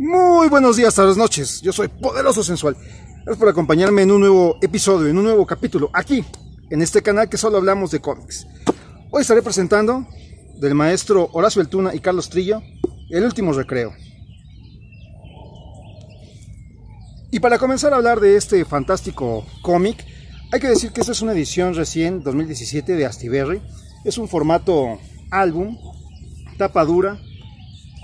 Muy buenos días, tardes, noches. Yo soy Poderoso Sensual. Gracias por acompañarme en un nuevo episodio, en un nuevo capítulo, aquí, en este canal que solo hablamos de cómics. Hoy estaré presentando del maestro Horacio Eltuna y Carlos Trillo, El último recreo. Y para comenzar a hablar de este fantástico cómic, hay que decir que esta es una edición recién 2017 de Astiberri. Es un formato álbum, tapa dura,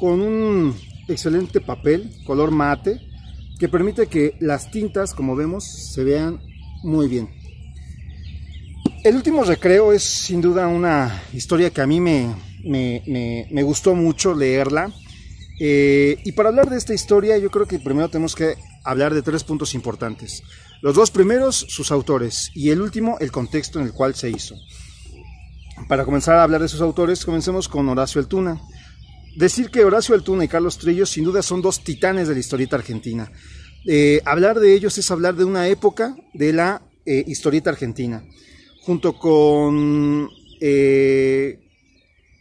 con un excelente papel, color mate, que permite que las tintas, como vemos, se vean muy bien. El último recreo es sin duda una historia que a mí me, me, gustó mucho leerla. Eh, y para hablar de esta historia, yo creo que primero tenemos que hablar de tres puntos importantes. Los dos primeros, sus autores, y el último, el contexto en el cual se hizo. Para comenzar a hablar de sus autores, comencemos con Horacio Altuna. Decir que Horacio Altuna y Carlos Trillo sin duda son dos titanes de la historieta argentina. Eh, hablar de ellos es hablar de una época de la eh, historieta argentina. Junto con eh,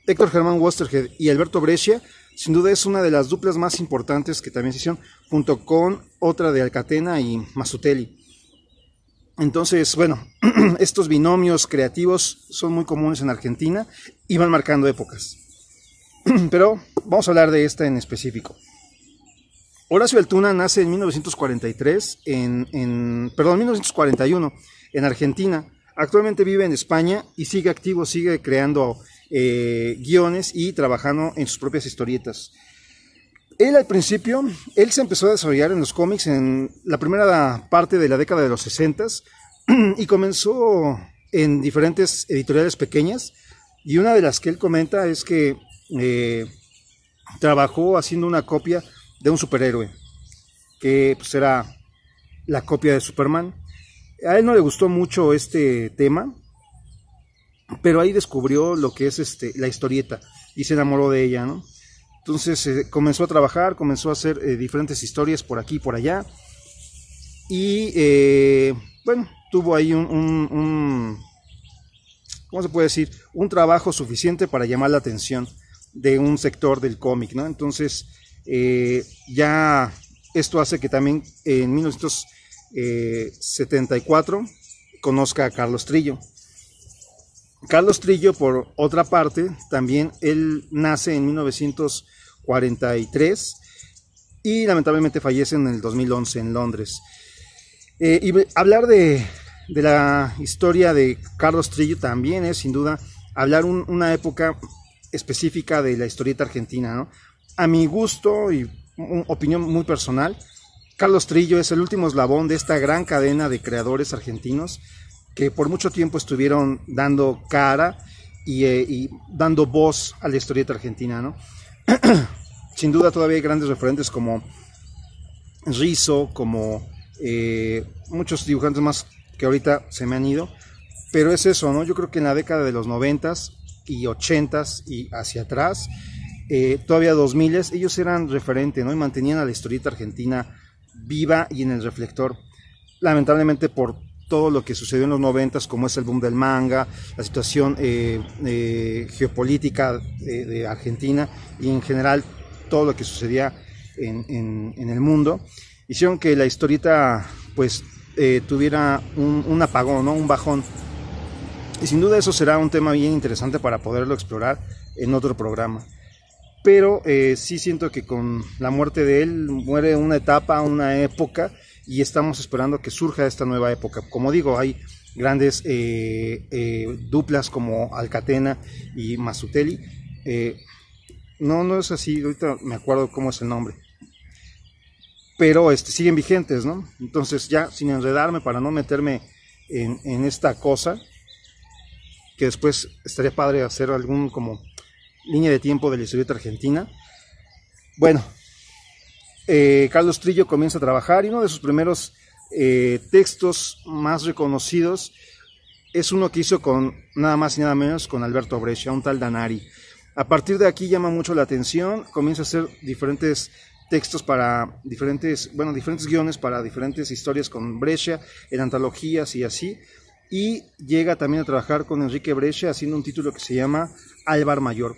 Héctor Germán Westerhead y Alberto Brescia, sin duda es una de las duplas más importantes que también se hicieron, junto con otra de Alcatena y Mazzutelli. Entonces, bueno, estos binomios creativos son muy comunes en Argentina y van marcando épocas. Pero vamos a hablar de esta en específico. Horacio Altuna nace en 1943, en, en, perdón, 1941, en Argentina. Actualmente vive en España y sigue activo, sigue creando eh, guiones y trabajando en sus propias historietas. Él al principio, él se empezó a desarrollar en los cómics en la primera parte de la década de los 60 y comenzó en diferentes editoriales pequeñas y una de las que él comenta es que eh, trabajó haciendo una copia de un superhéroe que pues, era la copia de Superman. A él no le gustó mucho este tema, pero ahí descubrió lo que es este, la historieta y se enamoró de ella. Entonces eh, comenzó a trabajar, comenzó a hacer eh, diferentes historias por aquí y por allá. Y eh, bueno, tuvo ahí un, ¿cómo se puede decir? Un trabajo suficiente para llamar la atención de un sector del cómic, ¿no? Entonces, ya esto hace que también en 1974 conozca a Carlos Trillo. Carlos Trillo, por otra parte, también él nace en 1943 y lamentablemente fallece en el 2011 en Londres. Eh, y hablar de, la historia de Carlos Trillo también es sin duda hablar una época específica de la historieta argentina. A mi gusto y opinión muy personal, Carlos Trillo es el último eslabón de esta gran cadena de creadores argentinos que por mucho tiempo estuvieron dando cara eh, y, dando voz a la historieta argentina, ¿no? Sin duda todavía hay grandes referentes como Rizzo, como eh, muchos dibujantes más que ahorita se me han ido, pero es eso, ¿no? Yo creo que en la década de los noventas y ochentas y hacia atrás, eh, todavía dos miles, ellos eran referente, ¿no? Y mantenían a la historieta argentina viva y en el reflector. Lamentablemente por todo lo que sucedió en los noventas, como es el boom del manga, la situación eh, eh, geopolítica de, Argentina y en general todo lo que sucedía en, el mundo, hicieron que la historieta pues eh, tuviera un, apagón, ¿no? un bajón. Y sin duda eso será un tema bien interesante para poderlo explorar en otro programa. Pero sí siento que con la muerte de él muere una etapa, una época y estamos esperando que surja esta nueva época. Como digo, hay grandes eh, eh, duplas como Alcatena y Mazzutelli. Eh, no, no es así, ahorita me acuerdo cómo es el nombre. Pero este, siguen vigentes, ¿no? Entonces ya, sin enredarme, para no meterme en esta cosa, que después estaría padre hacer algún como línea de tiempo de la historieta argentina. Bueno, eh, Carlos Trillo comienza a trabajar y uno de sus primeros eh, textos más reconocidos es uno que hizo con nada más y nada menos con Alberto Brescia, un tal Danari. A partir de aquí llama mucho la atención, comienza a hacer diferentes textos para diferentes, bueno, diferentes guiones para diferentes historias con Brescia, en antologías y así. Y llega también a trabajar con Enrique Brescia haciendo un título que se llama Álvar Mayor.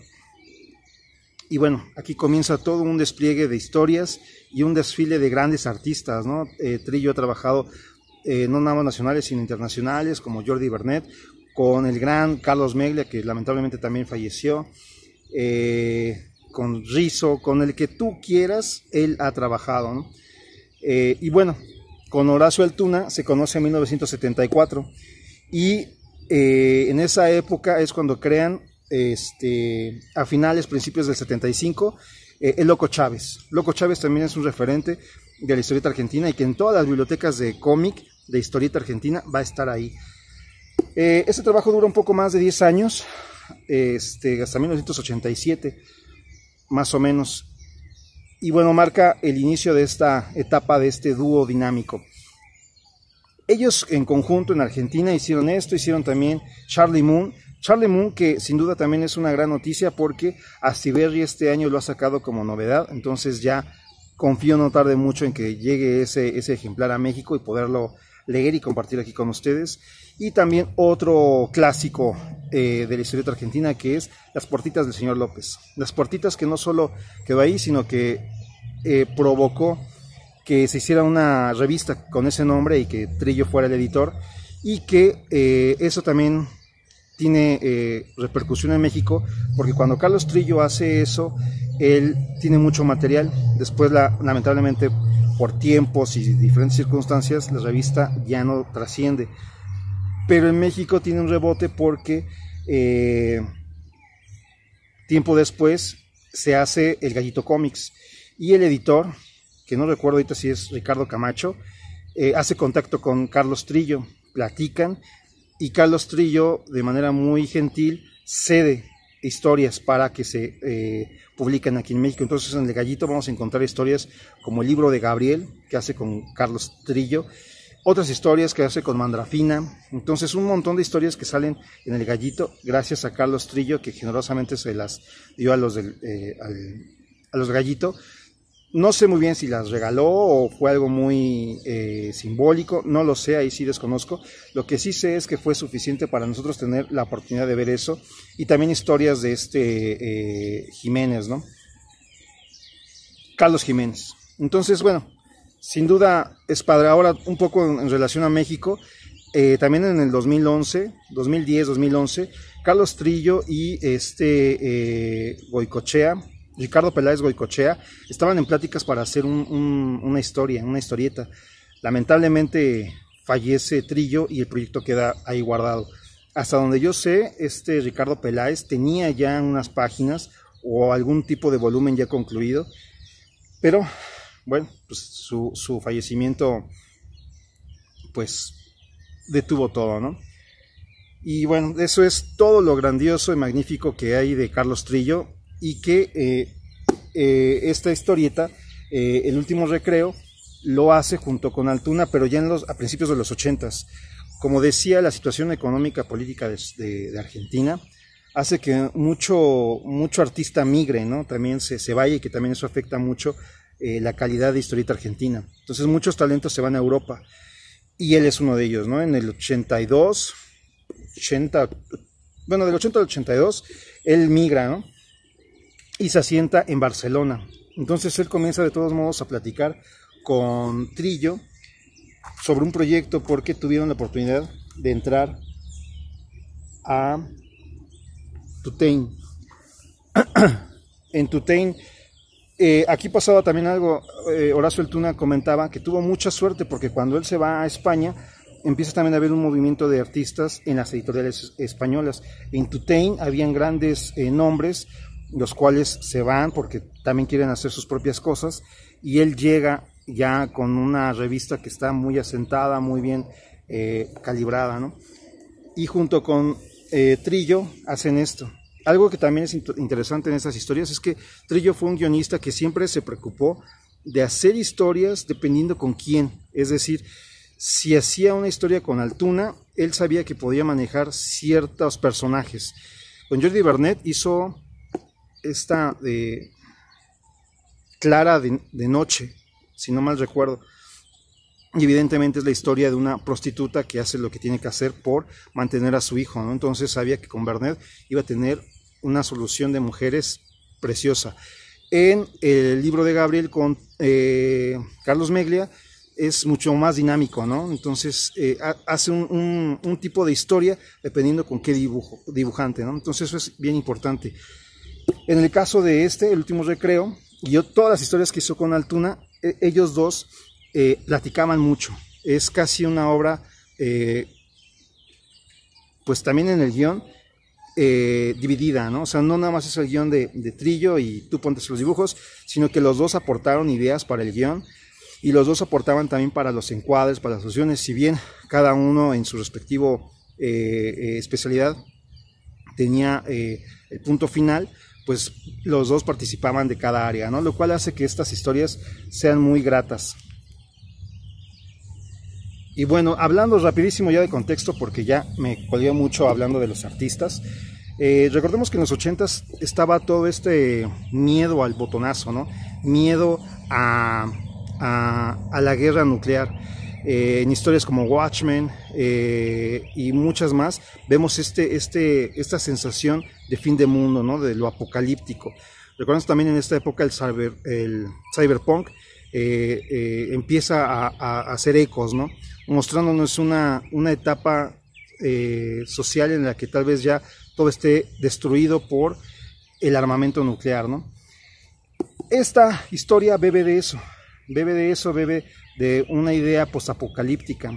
Y bueno, aquí comienza todo un despliegue de historias y un desfile de grandes artistas, ¿no? Eh, Trillo ha trabajado eh, no nada más nacionales, sino internacionales, como Jordi Bernet, con el gran Carlos Meglia, que lamentablemente también falleció, eh, con Rizzo, con el que tú quieras, él ha trabajado, y bueno, con Horacio Altuna se conoce en 1974 y en esa época es cuando crean este, a finales, principios del 75, eh, el Loco Chávez. Loco Chávez también es un referente de la historieta argentina y que en todas las bibliotecas de cómic de historieta argentina va a estar ahí. Eh, este trabajo dura un poco más de 10 años, este, hasta 1987, más o menos. Y bueno, marca el inicio de esta etapa de este dúo dinámico. Ellos en conjunto en Argentina hicieron esto, hicieron también Charlie Moon, Charlie Moon, que sin duda también es una gran noticia porque Astiberri este año lo ha sacado como novedad, entonces ya confío no tarde mucho en que llegue ese, ese ejemplar a México y poderlo leer y compartir aquí con ustedes. Y también otro clásico eh, de la historieta argentina que es Las Puertitas del Señor López. Las Puertitas que no solo quedó ahí, sino que eh, provocó que se hiciera una revista con ese nombre y que Trillo fuera el editor y que eh, eso también tiene eh, repercusión en México, porque cuando Carlos Trillo hace eso, él tiene mucho material. Después, la, lamentablemente, por tiempos y diferentes circunstancias, la revista ya no trasciende. Pero en México tiene un rebote porque eh, tiempo después se hace el Gallito Comics y el editor, que no recuerdo ahorita si es Ricardo Camacho, eh, hace contacto con Carlos Trillo, platican y Carlos Trillo, de manera muy gentil, cede historias para que se eh, publiquen aquí en México. Entonces en el Gallito vamos a encontrar historias como el libro de Gabriel, que hace con Carlos Trillo, otras historias que hace con Mandrafina. Entonces un montón de historias que salen en el Gallito gracias a Carlos Trillo, que generosamente se las dio a los, del, eh, a los Gallito no sé muy bien si las regaló o fue algo muy eh, simbólico, no lo sé, ahí sí desconozco. Lo que sí sé es que fue suficiente para nosotros tener la oportunidad de ver eso y también historias de este eh, Jiménez, ¿no? Carlos Jiménez. Entonces, bueno, sin duda es padre. Ahora, un poco en, relación a México, eh, también en el 2011, 2010, 2011, Carlos Trillo y este Goicochea Ricardo Peláez Goicochea, estaban en pláticas para hacer una historia, una historieta. Lamentablemente fallece Trillo y el proyecto queda ahí guardado. Hasta donde yo sé, este Ricardo Peláez tenía ya unas páginas o algún tipo de volumen ya concluido, pero bueno, pues su, su fallecimiento pues detuvo todo, ¿no? Y bueno, eso es todo lo grandioso y magnífico que hay de Carlos Trillo y que eh, eh, esta historieta, eh, El último recreo, lo hace junto con Altuna, pero ya en los, a principios de los ochentas. Como decía, la situación económica política de, Argentina hace que mucho, mucho artista migre, ¿no? También se, se vaya y que también eso afecta mucho la calidad de historieta argentina. Entonces muchos talentos se van a Europa y él es uno de ellos, ¿no? En el 82, 80, bueno, del 80 al 82, él migra, ¿no? Y se asienta en Barcelona. Entonces él comienza de todos modos a platicar con Trillo sobre un proyecto porque tuvieron la oportunidad de entrar a Tutein. en Tutein, eh, aquí pasaba también algo, eh, Horacio Eltuna comentaba que tuvo mucha suerte porque cuando él se va a España, empieza también a haber un movimiento de artistas en las editoriales españolas. En Tutein habían grandes eh, nombres, los cuales se van porque también quieren hacer sus propias cosas y él llega ya con una revista que está muy asentada, muy bien eh, calibrada, ¿no? Y junto con eh, Trillo hacen esto. Algo que también es interesante en estas historias es que Trillo fue un guionista que siempre se preocupó de hacer historias dependiendo con quién. Es decir, si hacía una historia con Altuna, él sabía que podía manejar ciertos personajes. Con Jordi Bernet hizo esta de Clara de, Noche, si no mal recuerdo. Y evidentemente es la historia de una prostituta que hace lo que tiene que hacer por mantener a su hijo, ¿no? Entonces sabía que con Bernet iba a tener una solución de mujeres preciosa. En el libro de Gabriel con eh, Carlos Meglia es mucho más dinámico, ¿no? Entonces eh, hace un, tipo de historia dependiendo con qué dibujo, dibujante, ¿no? Entonces eso es bien importante. En el caso de este, El último recreo, yo todas las historias que hizo con Altuna, e, ellos dos eh, platicaban mucho. Es casi una obra, pues también en el guion, eh, dividida, ¿no? O sea, no nada más es el guion de, Trillo y tú pontes los dibujos, sino que los dos aportaron ideas para el guion y los dos aportaban también para los encuadres, para las soluciones, si bien cada uno en su respectivo eh, eh, especialidad tenía el punto final, pues los dos participaban de cada área, ¿no? Lo cual hace que estas historias sean muy gratas. Y bueno, hablando rapidísimo ya de contexto, porque ya me colgué mucho hablando de los artistas. Eh, recordemos que en los 80 estaba todo este miedo al botonazo, ¿no? Miedo a, la guerra nuclear. Eh, en historias como Watchmen eh, y muchas más, vemos este, este, esta sensación de fin de mundo, ¿no? De lo apocalíptico. Recordemos también en esta época el, cyber, el cyberpunk empieza a, hacer ecos, ¿no? mostrándonos una, una etapa eh, social en la que tal vez ya todo esté destruido por el armamento nuclear, ¿no? Esta historia bebe de eso, bebe de eso, bebe de una idea postapocalíptica,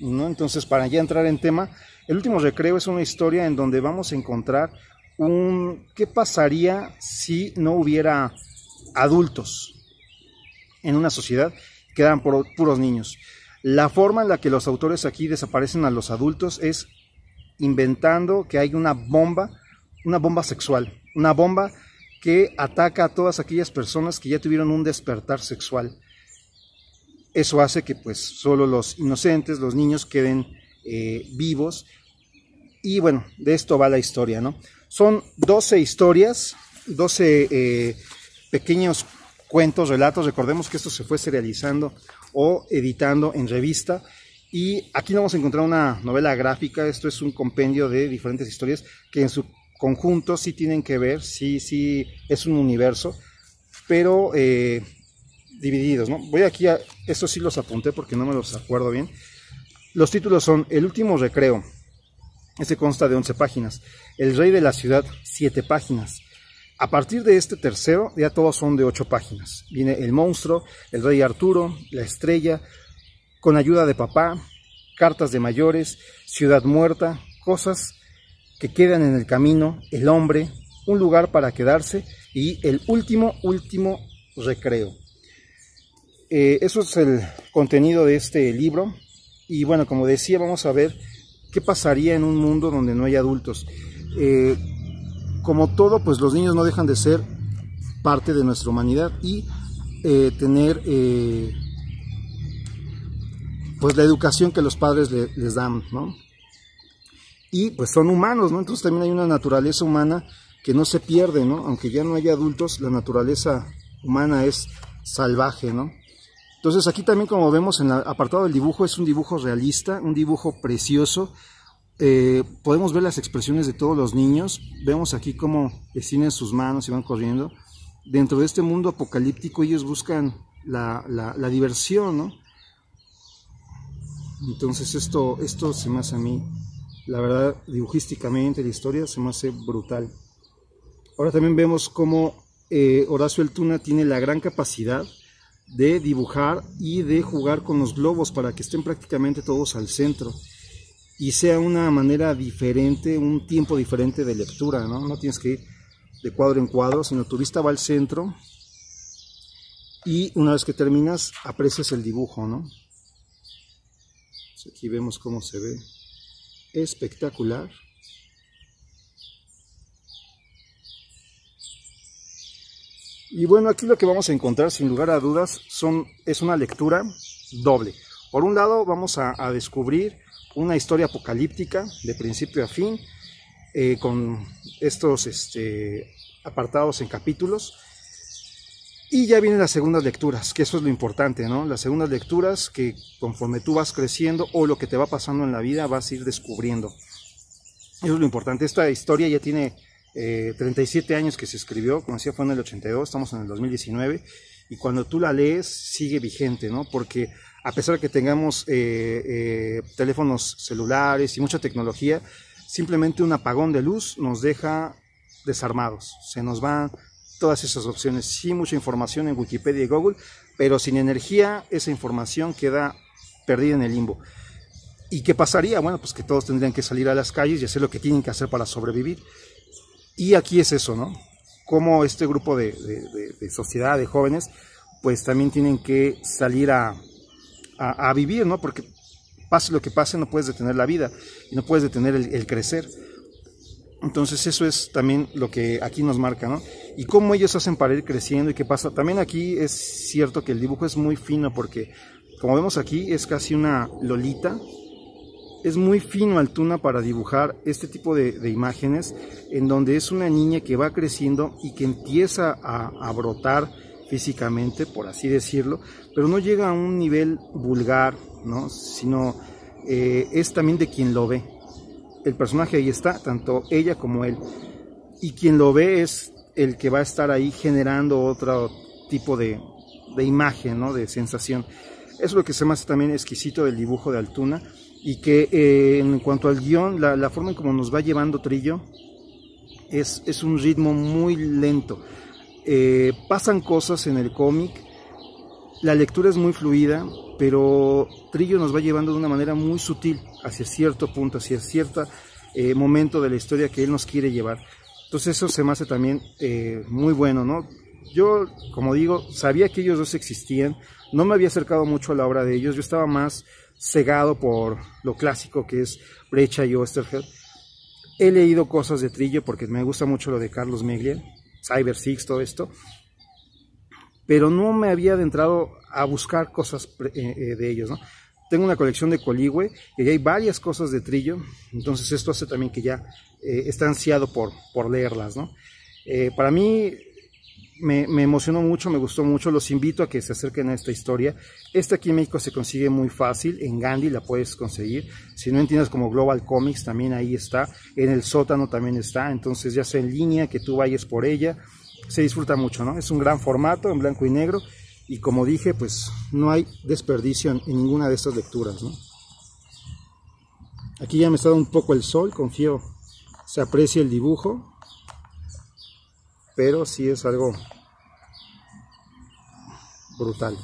¿no? Entonces, para ya entrar en tema, el último recreo es una historia en donde vamos a encontrar un qué pasaría si no hubiera adultos en una sociedad, quedaran puros niños. La forma en la que los autores aquí desaparecen a los adultos es inventando que hay una bomba, una bomba sexual, una bomba que ataca a todas aquellas personas que ya tuvieron un despertar sexual. Eso hace que pues solo los inocentes, los niños queden eh, vivos. Y bueno, de esto va la historia, ¿no? Son 12 historias, 12 eh, pequeños cuentos, relatos. Recordemos que esto se fue serializando o editando en revista. Y aquí vamos a encontrar una novela gráfica, esto es un compendio de diferentes historias que en su conjunto sí tienen que ver, sí, sí, es un universo, pero eh, divididos, ¿no? Voy aquí a, estos sí los apunté porque no me los acuerdo bien. Los títulos son El último recreo, este consta de 11 páginas, El rey de la ciudad, 7 páginas, a partir de este tercero, ya todos son de ocho páginas. Viene el monstruo, el rey Arturo, la estrella, con ayuda de papá, cartas de mayores, ciudad muerta, cosas que quedan en el camino, el hombre, un lugar para quedarse y el último, último recreo. Eh, eso es el contenido de este libro. Y bueno, como decía, vamos a ver qué pasaría en un mundo donde no hay adultos. Eh, como todo, pues los niños no dejan de ser parte de nuestra humanidad y eh, tener pues la educación que los padres les dan, ¿no? Y pues son humanos, ¿no? Entonces también hay una naturaleza humana que no se pierde, ¿no? Aunque ya no haya adultos, la naturaleza humana es salvaje, ¿no? Entonces aquí también como vemos en el apartado del dibujo es un dibujo realista, un dibujo precioso, eh, podemos ver las expresiones de todos los niños. Vemos aquí cómo extienden sus manos y van corriendo. Dentro de este mundo apocalíptico ellos buscan la, diversión, ¿no? Entonces esto, esto se me hace a mí, la verdad, dibujísticamente, la historia se me hace brutal. Ahora también vemos cómo eh, Horacio Eltuna tiene la gran capacidad de dibujar y de jugar con los globos para que estén prácticamente todos al centro y sea una manera diferente, un tiempo diferente de lectura, ¿no? No tienes que ir de cuadro en cuadro, sino tu vista va al centro y una vez que terminas aprecias el dibujo, ¿no? Aquí vemos cómo se ve espectacular. Y bueno, aquí lo que vamos a encontrar sin lugar a dudas son, es una lectura doble. Por un lado vamos a, descubrir una historia apocalíptica de principio a fin, eh, con estos este, apartados en capítulos. Y ya vienen las segundas lecturas, que eso es lo importante, ¿no? Las segundas lecturas que conforme tú vas creciendo o lo que te va pasando en la vida vas a ir descubriendo. Eso es lo importante. Esta historia ya tiene 37 eh, años que se escribió, como decía, fue en el 82, estamos en el 2019, y cuando tú la lees sigue vigente, ¿no? Porque a pesar de que tengamos eh, eh, teléfonos celulares y mucha tecnología, simplemente un apagón de luz nos deja desarmados, se nos van todas esas opciones, sí mucha información en Wikipedia y Google, pero sin energía esa información queda perdida en el limbo. ¿Y qué pasaría? Bueno, pues que todos tendrían que salir a las calles y hacer lo que tienen que hacer para sobrevivir. Y aquí es eso, ¿no? Como este grupo de, sociedad, de jóvenes, pues también tienen que salir a, vivir, ¿no? Porque pase lo que pase, no puedes detener la vida y no puedes detener el, crecer. Entonces eso es también lo que aquí nos marca, ¿no? Y cómo ellos hacen para ir creciendo y qué pasa. También aquí es cierto que el dibujo es muy fino porque, como vemos aquí, es casi una lolita es muy fino Altuna para dibujar este tipo de, imágenes en donde es una niña que va creciendo y que empieza a, brotar físicamente, por así decirlo, pero no llega a un nivel vulgar, ¿no? sino eh, es también de quien lo ve. El personaje ahí está, tanto ella como él. Y quien lo ve es el que va a estar ahí generando otro tipo de, imagen, ¿no? de sensación. Es lo que se me hace también exquisito del dibujo de Altuna y que eh, en cuanto al guion, la, forma en cómo nos va llevando Trillo es, es un ritmo muy lento. Eh, pasan cosas en el cómic, la lectura es muy fluida, pero Trillo nos va llevando de una manera muy sutil hacia cierto punto, hacia cierto eh, momento de la historia que él nos quiere llevar. Entonces eso se me hace también muy bueno, ¿no? Yo, como digo, sabía que ellos dos existían, no me había acercado mucho a la obra de ellos, yo estaba más cegado por lo clásico que es Brecha y Osterfeld. He leído cosas de Trillo porque me gusta mucho lo de Carlos Meglia, Cyber Six, todo esto, pero no me había adentrado a buscar cosas eh, eh, de ellos, ¿no? Tengo una colección de Coligüe y hay varias cosas de Trillo, entonces esto hace también que ya eh, está ansiado por, por leerlas, ¿no? para mí me, emocionó mucho, me gustó mucho, los invito a que se acerquen a esta historia. Esta aquí en México se consigue muy fácil, en Gandhi la puedes conseguir, si no entiendes como Global Comics también ahí está, en el sótano también está, entonces ya sea en línea, que tú vayas por ella, se disfruta mucho, ¿no? Es un gran formato en blanco y negro y como dije, pues no hay desperdicio en, ninguna de estas lecturas. Aquí ya me está dando un poco el sol, confío se aprecia el dibujo pero sí es algo brutal.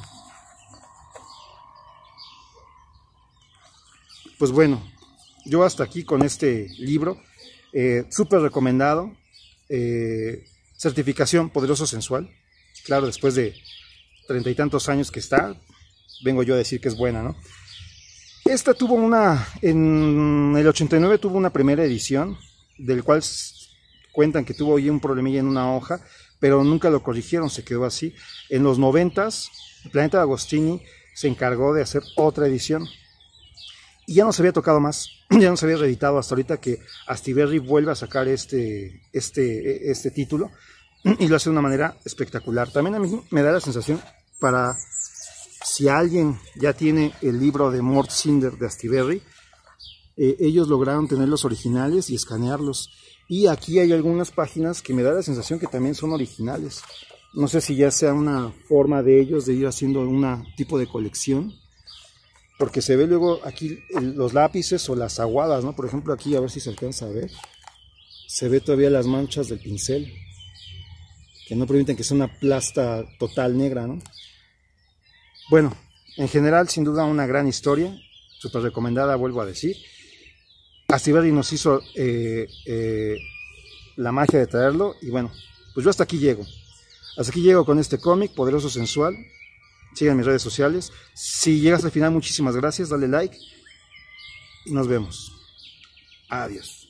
Pues bueno, yo hasta aquí con este libro, eh, súper recomendado, eh, certificación poderoso sensual, claro, después de treinta y tantos años que está, vengo yo a decir que es buena, ¿no? Esta tuvo una, en el 89 tuvo una primera edición, del cual cuentan que tuvo ahí un problemilla en una hoja, pero nunca lo corrigieron, se quedó así. En los noventas, Planeta de Agostini se encargó de hacer otra edición y ya no se había tocado más, ya no se había reeditado hasta ahorita que Astiberri vuelve a sacar este, este, este título y lo hace de una manera espectacular. También a mí me da la sensación para si alguien ya tiene el libro de Mort Cinder de Astiberri, eh, ellos lograron tener los originales y escanearlos y aquí hay algunas páginas que me da la sensación que también son originales. No sé si ya sea una forma de ellos de ir haciendo un tipo de colección. Porque se ve luego aquí los lápices o las aguadas, ¿no? Por ejemplo, aquí a ver si se alcanza a ver. Se ve todavía las manchas del pincel. Que no permiten que sea una plasta total negra, ¿no? Bueno, en general, sin duda, una gran historia. Súper recomendada, vuelvo a decir. Astiberri nos hizo eh, eh, la magia de traerlo y bueno, pues yo hasta aquí llego. Hasta aquí llego con este cómic, Poderoso Sensual. Sigan mis redes sociales. Si llegas al final, muchísimas gracias. Dale like y nos vemos. Adiós.